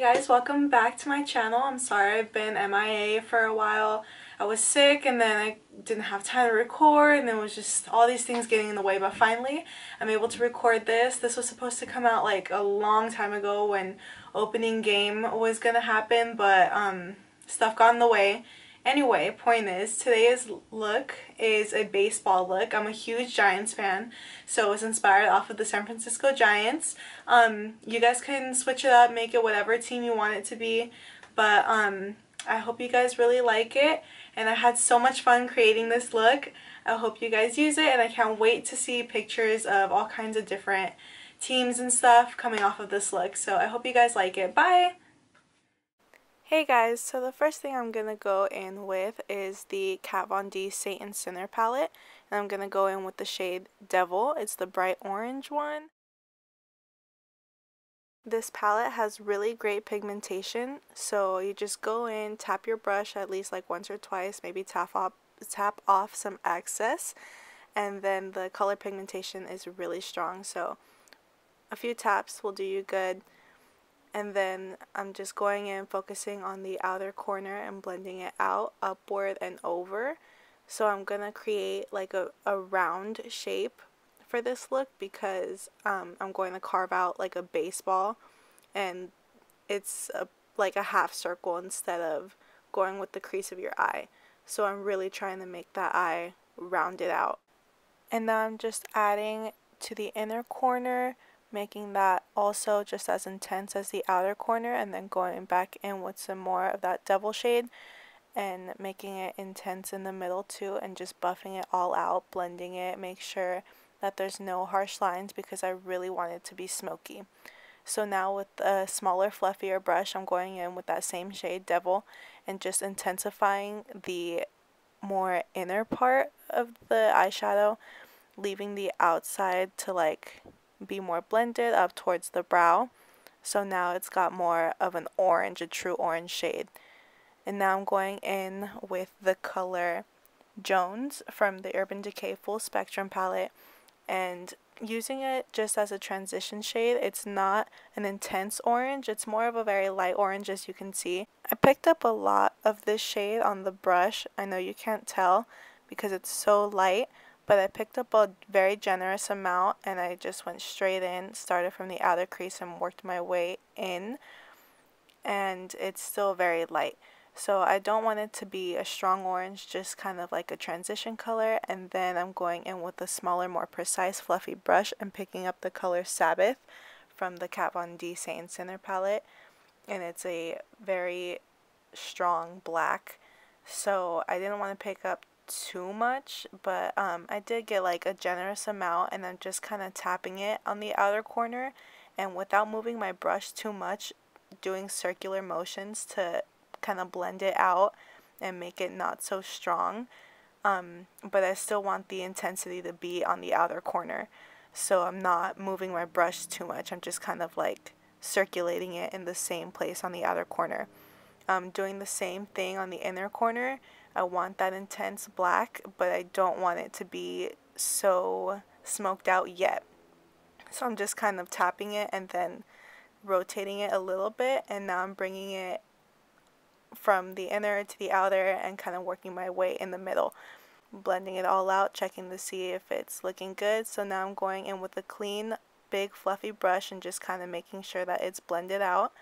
Guys, welcome back to my channel. I'm sorry I've been MIA for a while. I was sick and then I didn't have time to record and there was just all these things getting in the way but finally I'm able to record this. This was supposed to come out like a long time ago when opening game was gonna happen but um, stuff got in the way Anyway, point is, today's look is a baseball look. I'm a huge Giants fan, so it was inspired off of the San Francisco Giants. Um, you guys can switch it up, make it whatever team you want it to be, but um, I hope you guys really like it, and I had so much fun creating this look. I hope you guys use it, and I can't wait to see pictures of all kinds of different teams and stuff coming off of this look, so I hope you guys like it. Bye! Hey guys, so the first thing I'm going to go in with is the Kat Von D Saint and Sinner palette. And I'm going to go in with the shade Devil. It's the bright orange one. This palette has really great pigmentation, so you just go in, tap your brush at least like once or twice, maybe tap off, tap off some excess, and then the color pigmentation is really strong, so a few taps will do you good and then I'm just going in focusing on the outer corner and blending it out upward and over. So I'm gonna create like a, a round shape for this look because um, I'm going to carve out like a baseball and it's a, like a half circle instead of going with the crease of your eye. So I'm really trying to make that eye rounded out. And now I'm just adding to the inner corner making that also just as intense as the outer corner and then going back in with some more of that devil shade and making it intense in the middle too and just buffing it all out, blending it, make sure that there's no harsh lines because I really want it to be smoky. So now with a smaller, fluffier brush, I'm going in with that same shade, Devil, and just intensifying the more inner part of the eyeshadow, leaving the outside to like be more blended up towards the brow. So now it's got more of an orange, a true orange shade. And now I'm going in with the color Jones from the Urban Decay Full Spectrum palette and using it just as a transition shade. It's not an intense orange, it's more of a very light orange as you can see. I picked up a lot of this shade on the brush. I know you can't tell because it's so light, but I picked up a very generous amount and I just went straight in, started from the outer crease and worked my way in and it's still very light. So I don't want it to be a strong orange, just kind of like a transition color and then I'm going in with a smaller, more precise fluffy brush and picking up the color Sabbath from the Kat Von D Saint Sinner palette and it's a very strong black so I didn't want to pick up too much, but um, I did get like a generous amount and I'm just kind of tapping it on the outer corner and without moving my brush too much, doing circular motions to kind of blend it out and make it not so strong. Um, but I still want the intensity to be on the outer corner. So I'm not moving my brush too much. I'm just kind of like circulating it in the same place on the outer corner. Um, doing the same thing on the inner corner I want that intense black, but I don't want it to be so smoked out yet. So I'm just kind of tapping it and then rotating it a little bit and now I'm bringing it from the inner to the outer and kind of working my way in the middle. Blending it all out checking to see if it's looking good. So now I'm going in with a clean big fluffy brush and just kind of making sure that it's blended out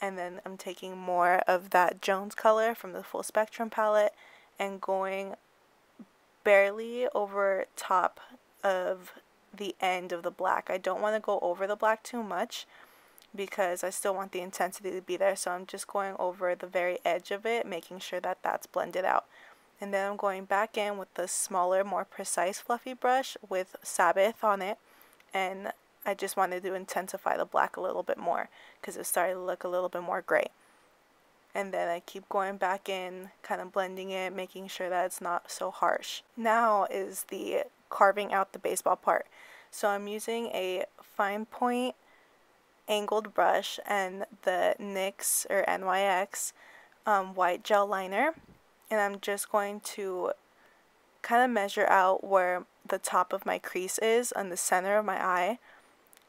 and then I'm taking more of that Jones color from the Full Spectrum palette and going barely over top of the end of the black. I don't want to go over the black too much because I still want the intensity to be there so I'm just going over the very edge of it making sure that that's blended out. And then I'm going back in with the smaller, more precise fluffy brush with Sabbath on it and I just wanted to intensify the black a little bit more because it started to look a little bit more gray. And then I keep going back in, kind of blending it, making sure that it's not so harsh. Now is the carving out the baseball part. So I'm using a fine point angled brush and the NYX or NYX um, white gel liner. And I'm just going to kind of measure out where the top of my crease is on the center of my eye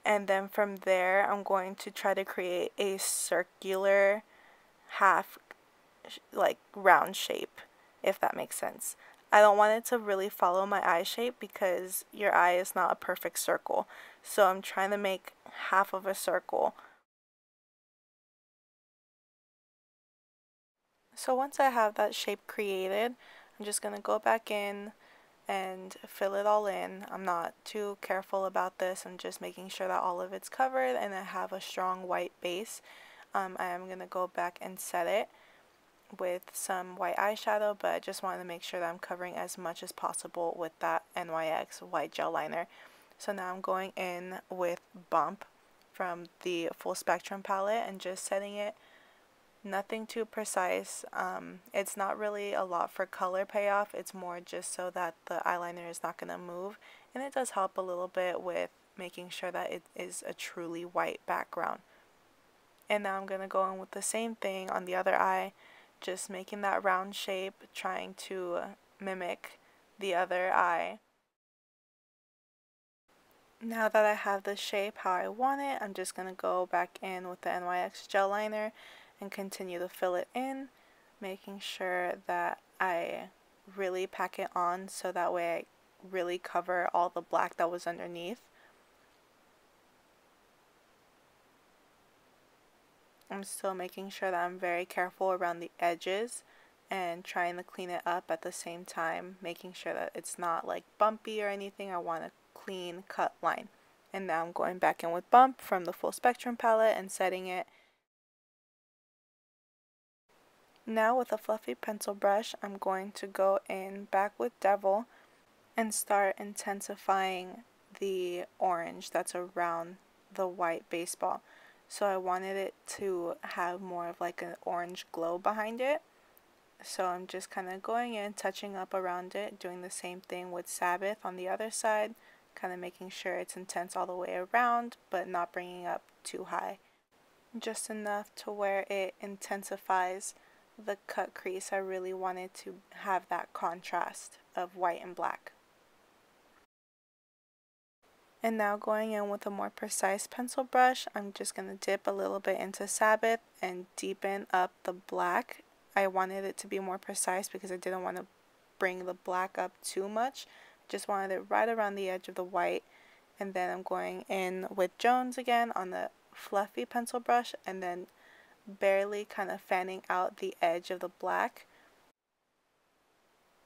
and then from there I'm going to try to create a circular half like round shape if that makes sense. I don't want it to really follow my eye shape because your eye is not a perfect circle. So I'm trying to make half of a circle. So once I have that shape created, I'm just going to go back in and fill it all in. I'm not too careful about this. I'm just making sure that all of it's covered and I have a strong white base. Um, I am going to go back and set it with some white eyeshadow, but I just wanted to make sure that I'm covering as much as possible with that NYX white gel liner. So now I'm going in with Bump from the Full Spectrum palette and just setting it nothing too precise. Um, it's not really a lot for color payoff. It's more just so that the eyeliner is not going to move. And it does help a little bit with making sure that it is a truly white background. And now I'm going to go in with the same thing on the other eye just making that round shape, trying to mimic the other eye. Now that I have the shape how I want it, I'm just going to go back in with the NYX gel liner and continue to fill it in, making sure that I really pack it on so that way I really cover all the black that was underneath. I'm still making sure that I'm very careful around the edges and trying to clean it up at the same time, making sure that it's not like bumpy or anything. I want a clean cut line. And now I'm going back in with Bump from the Full Spectrum palette and setting it. Now with a fluffy pencil brush, I'm going to go in back with Devil and start intensifying the orange that's around the white baseball. So I wanted it to have more of like an orange glow behind it. So I'm just kind of going in touching up around it doing the same thing with Sabbath on the other side kind of making sure it's intense all the way around but not bringing up too high. Just enough to where it intensifies the cut crease I really wanted to have that contrast of white and black and now going in with a more precise pencil brush, I'm just going to dip a little bit into Sabbath and deepen up the black. I wanted it to be more precise because I didn't want to bring the black up too much. Just wanted it right around the edge of the white. And then I'm going in with Jones again on the fluffy pencil brush and then barely kind of fanning out the edge of the black.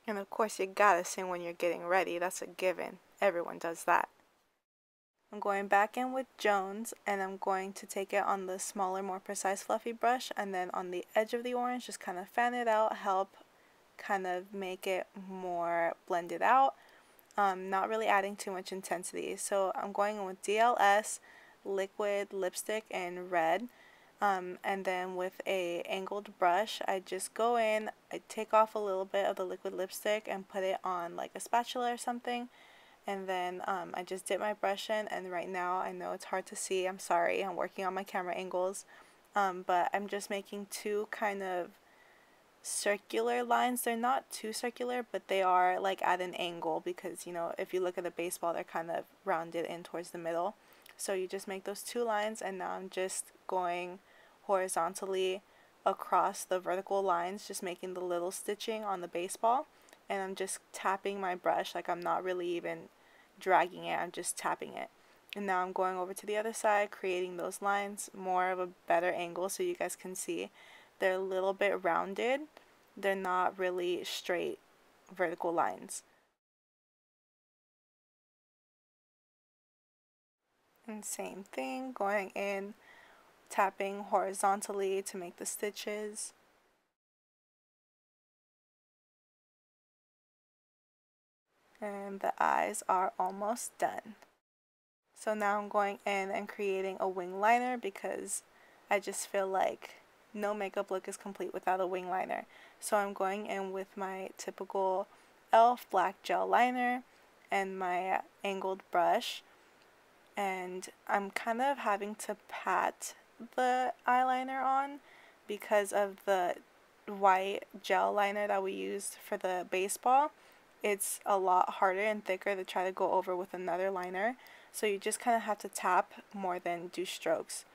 And of course you gotta sing when you're getting ready, that's a given. Everyone does that. I'm going back in with Jones and I'm going to take it on the smaller, more precise fluffy brush and then on the edge of the orange just kind of fan it out, help kind of make it more blended out. Um, not really adding too much intensity. So I'm going in with DLS, liquid lipstick in red. Um, and then with a angled brush, I just go in, I take off a little bit of the liquid lipstick and put it on like a spatula or something. And then um, I just dip my brush in and right now I know it's hard to see I'm sorry I'm working on my camera angles. Um, but I'm just making two kind of circular lines. They're not too circular but they are like at an angle because you know if you look at the baseball they're kind of rounded in towards the middle. So you just make those two lines and now I'm just going horizontally across the vertical lines just making the little stitching on the baseball. And I'm just tapping my brush like I'm not really even dragging it I'm just tapping it. And now I'm going over to the other side creating those lines more of a better angle so you guys can see. They're a little bit rounded they're not really straight vertical lines. And same thing going in tapping horizontally to make the stitches and the eyes are almost done. So now I'm going in and creating a wing liner because I just feel like no makeup look is complete without a wing liner. So I'm going in with my typical e.l.f. black gel liner and my angled brush and I'm kind of having to pat the eyeliner on because of the white gel liner that we used for the baseball it's a lot harder and thicker to try to go over with another liner. So you just kind of have to tap more than do strokes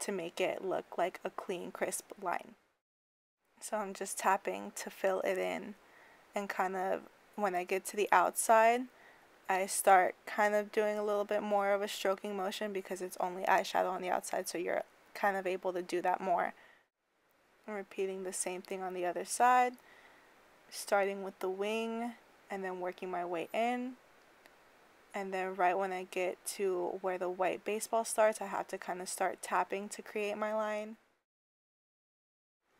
to make it look like a clean, crisp line. So I'm just tapping to fill it in and kind of when I get to the outside, I start kind of doing a little bit more of a stroking motion because it's only eyeshadow on the outside so you're kind of able to do that more. I'm repeating the same thing on the other side, starting with the wing and then working my way in. And then right when I get to where the white baseball starts, I have to kind of start tapping to create my line.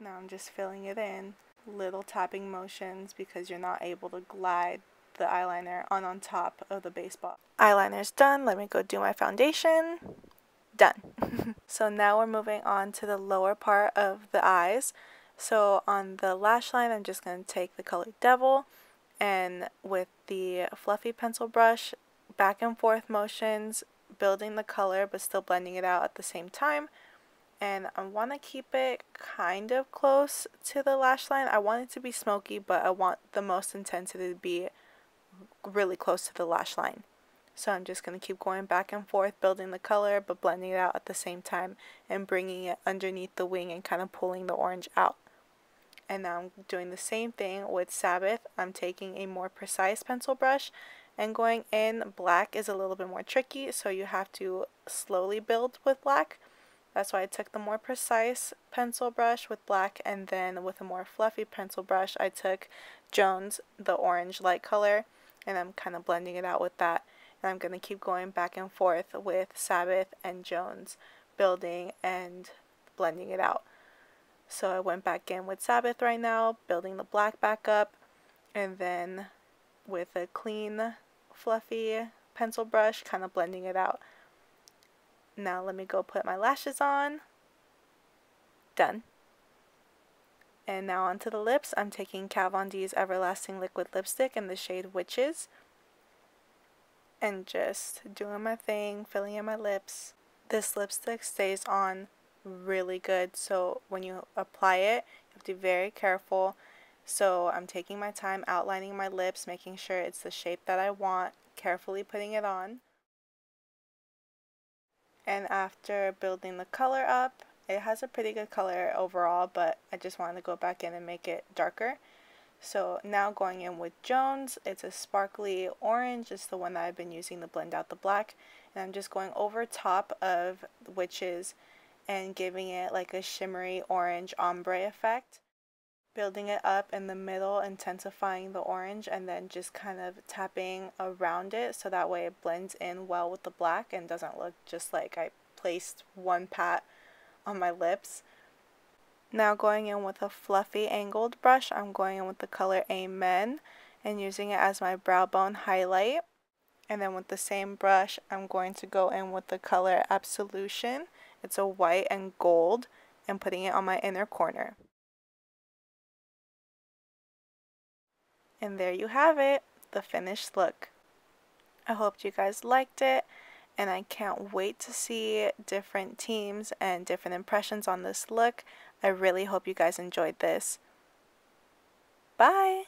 Now I'm just filling it in, little tapping motions because you're not able to glide the eyeliner on on top of the baseball. Eyeliner's done, let me go do my foundation. Done. so now we're moving on to the lower part of the eyes. So on the lash line, I'm just going to take the color Devil and with the fluffy pencil brush, back and forth motions, building the color but still blending it out at the same time. And I want to keep it kind of close to the lash line. I want it to be smoky, but I want the most intensity to be really close to the lash line. So I'm just going to keep going back and forth, building the color, but blending it out at the same time and bringing it underneath the wing and kind of pulling the orange out. And now I'm doing the same thing with Sabbath. I'm taking a more precise pencil brush and going in. Black is a little bit more tricky, so you have to slowly build with black. That's why I took the more precise pencil brush with black and then with a more fluffy pencil brush I took Jones, the orange light color, and I'm kind of blending it out with that. I'm going to keep going back and forth with Sabbath and Jones, building and blending it out. So I went back in with Sabbath right now, building the black back up, and then with a clean, fluffy pencil brush, kind of blending it out. Now let me go put my lashes on. Done. And now onto the lips. I'm taking Kat Von D's Everlasting Liquid Lipstick in the shade Witches. And just doing my thing, filling in my lips. This lipstick stays on really good. So when you apply it, you have to be very careful. So I'm taking my time outlining my lips, making sure it's the shape that I want, carefully putting it on. And after building the color up, it has a pretty good color overall, but I just wanted to go back in and make it darker. So now going in with Jones, it's a sparkly orange, it's the one that I've been using to blend out the black. And I'm just going over top of Witches and giving it like a shimmery orange ombre effect. Building it up in the middle, intensifying the orange, and then just kind of tapping around it so that way it blends in well with the black and doesn't look just like I placed one pat on my lips. Now going in with a fluffy angled brush, I'm going in with the color Amen and using it as my brow bone highlight. And then with the same brush, I'm going to go in with the color Absolution. It's a white and gold and putting it on my inner corner. And there you have it, the finished look. I hope you guys liked it and I can't wait to see different teams and different impressions on this look. I really hope you guys enjoyed this. Bye!